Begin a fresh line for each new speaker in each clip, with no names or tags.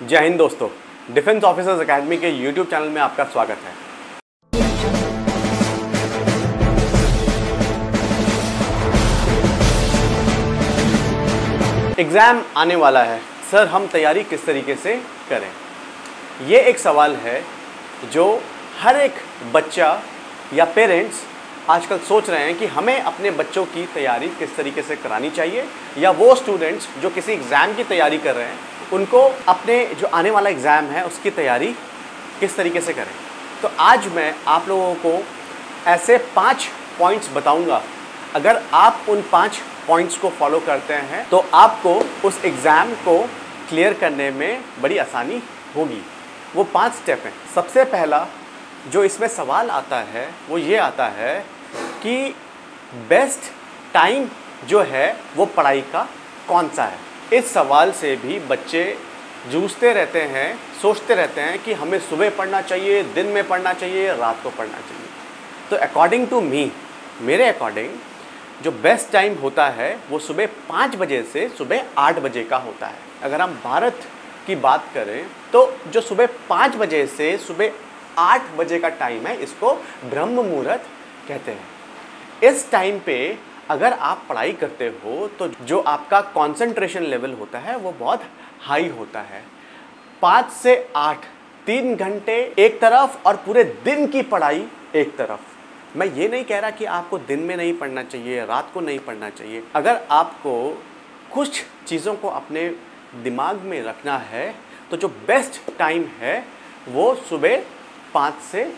जय हिंद दोस्तों डिफेंस ऑफिसर्स एकेडमी के यूट्यूब चैनल में आपका स्वागत है। एग्ज़ाम आने वाला है। सर हम तैयारी किस तरीके से करें? ये एक सवाल है जो हर एक बच्चा या पेरेंट्स आजकल सोच रहे हैं कि हमें अपने बच्चों की तैयारी किस तरीके से करानी चाहिए, या वो स्टूडेंट्स जो किसी एग्ज़ाम की तैयारी कर रहे हैं उनको अपने जो आने वाला एग्ज़ाम है, उसकी तैयारी किस तरीके से करें? तो आज मैं आप लोगों को ऐसे पाँच पॉइंट्स बताऊँगा। अगर आप उन पाँच पॉइंट्स को फॉलो करते हैं तो आपको उस एग्ज़ाम को क्लियर करने में बड़ी आसानी होगी। वो पाँच स्टेप हैं। सबसे पहला, जो इसमें सवाल आता है, वो ये आता है कि बेस्ट टाइम जो है, वो पढ़ाई का कौन सा है? इस सवाल से भी बच्चे जूझते रहते हैं, सोचते रहते हैं कि हमें सुबह पढ़ना चाहिए, दिन में पढ़ना चाहिए, रात को पढ़ना चाहिए। तो अकॉर्डिंग टू मी मेरे अकॉर्डिंग जो बेस्ट टाइम होता है, वो सुबह पाँच बजे से सुबह आठ बजे का होता है। अगर हम भारत की बात करें तो जो सुबह पाँच बजे से सुबह आठ बजे का टाइम है, इसको ब्रह्म मुहूर्त कहते हैं। इस टाइम पे अगर आप पढ़ाई करते हो तो जो आपका कंसंट्रेशन लेवल होता है, वो बहुत हाई होता है। पाँच से आठ, तीन घंटे एक तरफ़ और पूरे दिन की पढ़ाई एक तरफ़। मैं ये नहीं कह रहा कि आपको दिन में नहीं पढ़ना चाहिए, रात को नहीं पढ़ना चाहिए। अगर आपको कुछ चीज़ों को अपने दिमाग में रखना है तो जो बेस्ट टाइम है, वो सुबह पाँच से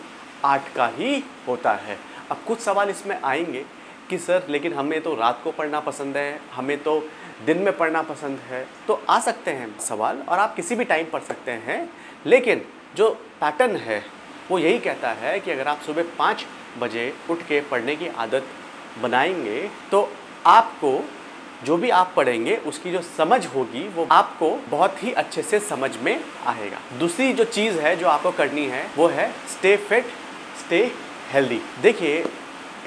आठ का ही होता है। अब कुछ सवाल इसमें आएँगे। कि सर, लेकिन हमें तो रात को पढ़ना पसंद है, हमें तो दिन में पढ़ना पसंद है। तो आ सकते हैं सवाल और आप किसी भी टाइम पढ़ सकते हैं, लेकिन जो पैटर्न है, वो यही कहता है कि अगर आप सुबह पाँच बजे उठ के पढ़ने की आदत बनाएँगे तो आपको जो भी आप पढ़ेंगे, उसकी जो समझ होगी, वो आपको बहुत ही अच्छे से समझ में आएगा। दूसरी जो चीज़ है जो आपको करनी है, वो है स्टे फिट स्टे हेल्दी देखिए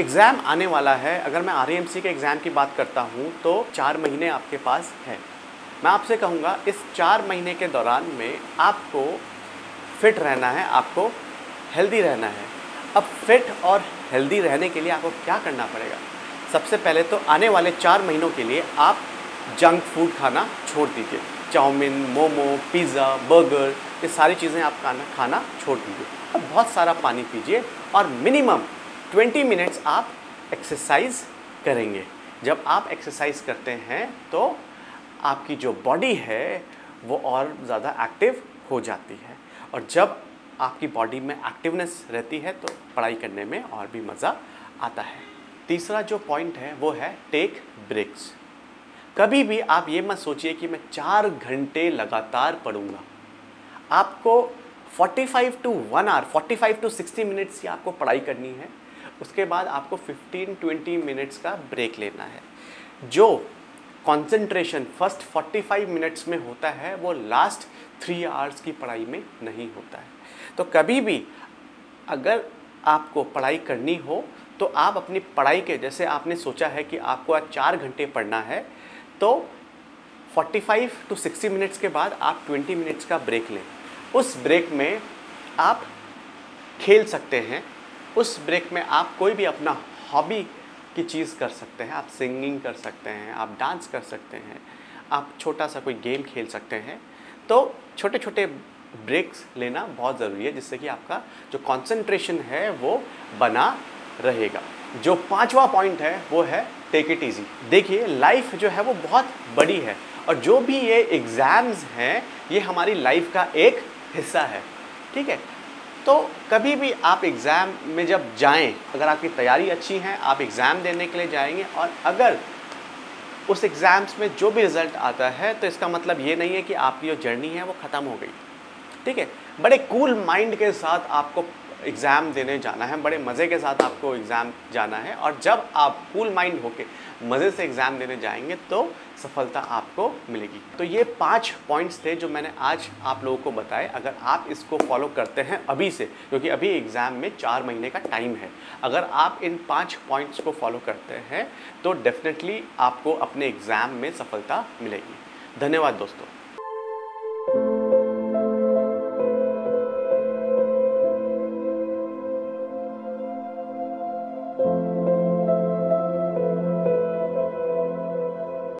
एग्ज़ाम आने वाला है। अगर मैं आर के एग्ज़ाम की बात करता हूँ तो चार महीने आपके पास है। मैं आपसे कहूँगा, इस चार महीने के दौरान में आपको फिट रहना है, आपको हेल्दी रहना है। अब फिट और हेल्दी रहने के लिए आपको क्या करना पड़ेगा? सबसे पहले तो आने वाले चार महीनों के लिए आप जंक फ़ूड खाना छोड़ दीजिए। चाउमीन, मोमो, पिज़्ज़ा, बर्गर, ये सारी चीज़ें आप खाना खाना छोड़ दीजिए। अब बहुत सारा पानी पीजिए और मिनिमम 20 मिनट्स आप एक्सरसाइज करेंगे। जब आप एक्सरसाइज करते हैं तो आपकी जो बॉडी है, वो और ज़्यादा एक्टिव हो जाती है। और जब आपकी बॉडी में एक्टिवनेस रहती है तो पढ़ाई करने में और भी मज़ा आता है। तीसरा जो पॉइंट है, वो है टेक ब्रेक्स कभी भी आप ये मत सोचिए कि मैं चार घंटे लगातार पढ़ूँगा। आपको 45 to one hour 45 to 60 minutes की आपको पढ़ाई करनी है। उसके बाद आपको 15-20 मिनट्स का ब्रेक लेना है। जो कंसंट्रेशन फ़र्स्ट 45 मिनट्स में होता है, वो लास्ट थ्री आवर्स की पढ़ाई में नहीं होता है। तो कभी भी अगर आपको पढ़ाई करनी हो तो आप अपनी पढ़ाई के, जैसे आपने सोचा है कि आपको आज चार घंटे पढ़ना है तो 45 टू 60 मिनट्स के बाद आप 20 मिनट्स का ब्रेक लें। उस ब्रेक में आप खेल सकते हैं उस ब्रेक में आप कोई भी अपना हॉबी की चीज़ कर सकते हैं, आप सिंगिंग कर सकते हैं, आप डांस कर सकते हैं, आप छोटा सा कोई गेम खेल सकते हैं। तो छोटे छोटे ब्रेक्स लेना बहुत ज़रूरी है, जिससे कि आपका जो कंसंट्रेशन है वो बना रहेगा। जो पांचवा पॉइंट है, वो है टेक इट इजी देखिए लाइफ जो है वो बहुत बड़ी है, और जो भी ये एग्ज़ाम्स हैं, ये हमारी लाइफ का एक हिस्सा है। ठीक है? तो कभी भी आप एग्ज़ाम में जब जाएँ, अगर आपकी तैयारी अच्छी है, आप एग्ज़ाम देने के लिए जाएँगे और अगर उस एग्ज़ाम्स में जो भी रिज़ल्ट आता है तो इसका मतलब ये नहीं है कि आपकी जो जर्नी है वो ख़त्म हो गई। ठीक है? बड़े कूल माइंड के साथ आपको एग्ज़ाम देने जाना है, बड़े मज़े के साथ आपको एग्ज़ाम जाना है और जब आप कूल माइंड होके मज़े से एग्ज़ाम देने जाएँगे तो सफलता आपको मिलेगी। तो ये पाँच पॉइंट्स थे जो मैंने आज आप लोगों को बताए। अगर आप इसको फॉलो करते हैं अभी से, क्योंकि अभी एग्ज़ाम में चार महीने का टाइम है। अगर आप इन पाँच पॉइंट्स को फॉलो करते हैं तो डेफिनेटली आपको अपने एग्ज़ाम में सफलता मिलेगी। धन्यवाद दोस्तों।